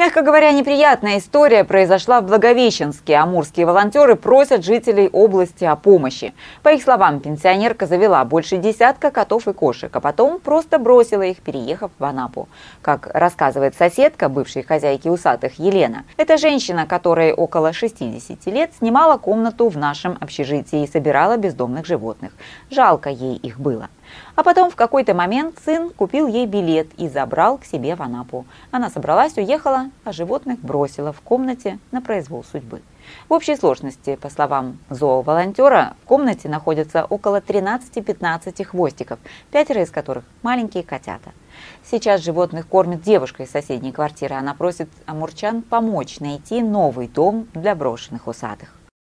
Мягко говоря, неприятная история произошла в Благовещенске. Амурские волонтеры просят жителей области о помощи. По их словам, пенсионерка завела больше десятка котов и кошек, а потом просто бросила их, переехав в Анапу. Как рассказывает соседка бывшей хозяйки усатых Елена, эта женщина, которой около 60 лет, снимала комнату в нашем общежитии и собирала бездомных животных. Жалко ей их было. А потом в какой-то момент сын купил ей билет и забрал к себе в Анапу. Она собралась, уехала, а животных бросила в комнате на произвол судьбы. В общей сложности, по словам зооволонтера, в комнате находится около 13-15 хвостиков, пятеро из которых маленькие котята. Сейчас животных кормит девушка из соседней квартиры. Она просит амурчан помочь найти новый дом для брошенных усатых.